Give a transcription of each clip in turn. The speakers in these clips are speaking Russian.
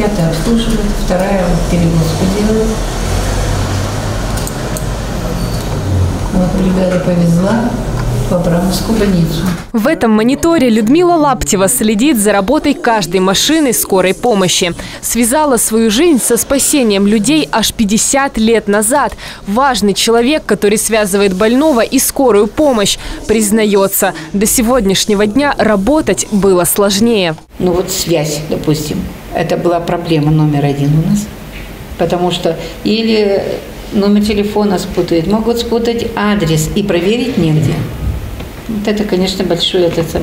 пятая обслуживает, вторая вот перевозку делает. Вот бригада повезла в Абрамовскую больницу. В этом мониторе Людмила Лаптева следит за работой каждой машины скорой помощи. Связала свою жизнь со спасением людей аж 50 лет назад. Важный человек, который связывает больного и скорую помощь, признается, до сегодняшнего дня работать было сложнее. Ну вот связь, допустим, это была проблема номер один у нас. Потому что или номер телефона спутают, могут спутать адрес и проверить негде. Вот это, конечно, большой этот, сам-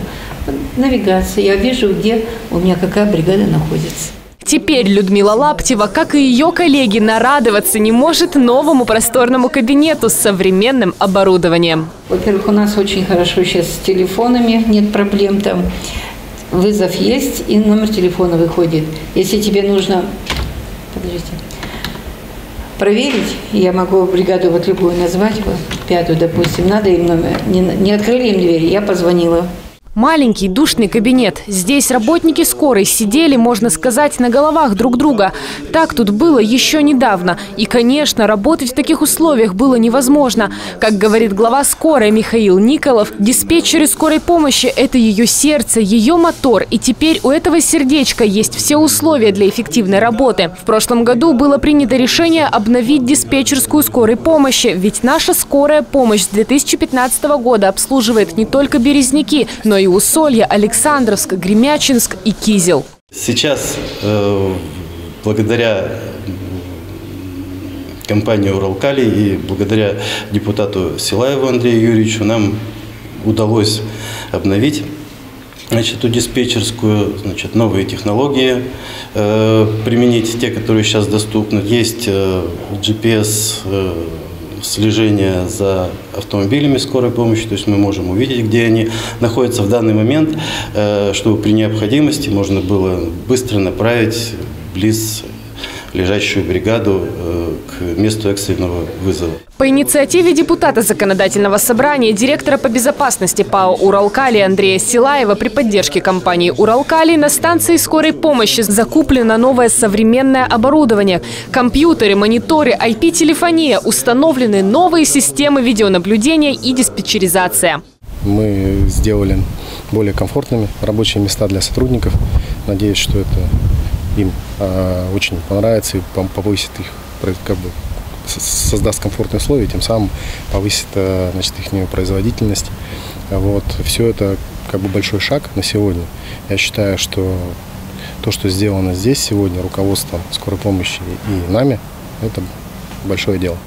навигация. Я вижу, где у меня какая бригада находится. Теперь Людмила Лаптева, как и ее коллеги, нарадоваться не может новому просторному кабинету с современным оборудованием. Во-первых, у нас очень хорошо сейчас с телефонами, нет проблем там. Вызов есть, и номер телефона выходит. Если тебе нужно, подождите, проверить, я могу бригаду вот любую назвать, вот, пятую, допустим, надо им номер, не, не открыли им двери, я позвонила. Маленький душный кабинет. Здесь работники скорой сидели, можно сказать, на головах друг друга. Так тут было еще недавно. И, конечно, работать в таких условиях было невозможно. Как говорит глава скорой Михаил Николов, диспетчеры скорой помощи – это ее сердце, ее мотор. И теперь у этого сердечка есть все условия для эффективной работы. В прошлом году было принято решение обновить диспетчерскую скорой помощи. Ведь наша скорая помощь с 2015 года обслуживает не только Березники, но и Усолье, Александровск, Гремячинск и Кизел. Сейчас, э, благодаря компании «Уралкали» и благодаря депутату Силаеву Андрею Юрьевичу нам удалось обновить значит, эту диспетчерскую, значит, новые технологии э, применить, те, которые сейчас доступны. Есть э, GPS слежение за автомобилями скорой помощи, то есть мы можем увидеть, где они находятся в данный момент, э, чтобы при необходимости можно было быстро направить близ лежащую бригаду э, к месту экстренного вызова. По инициативе депутата Законодательного собрания, директора по безопасности ПАО «Уралкали» Андрея Силаева при поддержке компании «Уралкали» на станции скорой помощи закуплено новое современное оборудование. Компьютеры, мониторы, IP-телефония, установлены новые системы видеонаблюдения и диспетчеризация. Мы сделали более комфортными рабочие места для сотрудников. Надеюсь, что это им э, очень понравится и повысит их, как бы, создаст комфортные условия, тем самым повысит э, значит, их производительность. Вот. Все это как бы большой шаг на сегодня. Я считаю, что то, что сделано здесь сегодня руководством скорой помощи и нами, это большое дело.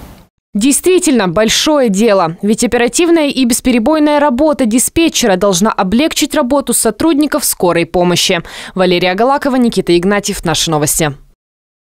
Действительно, большое дело. Ведь оперативная и бесперебойная работа диспетчера должна облегчить работу сотрудников скорой помощи. Валерия Галакова, Никита Игнатьев. Наши новости.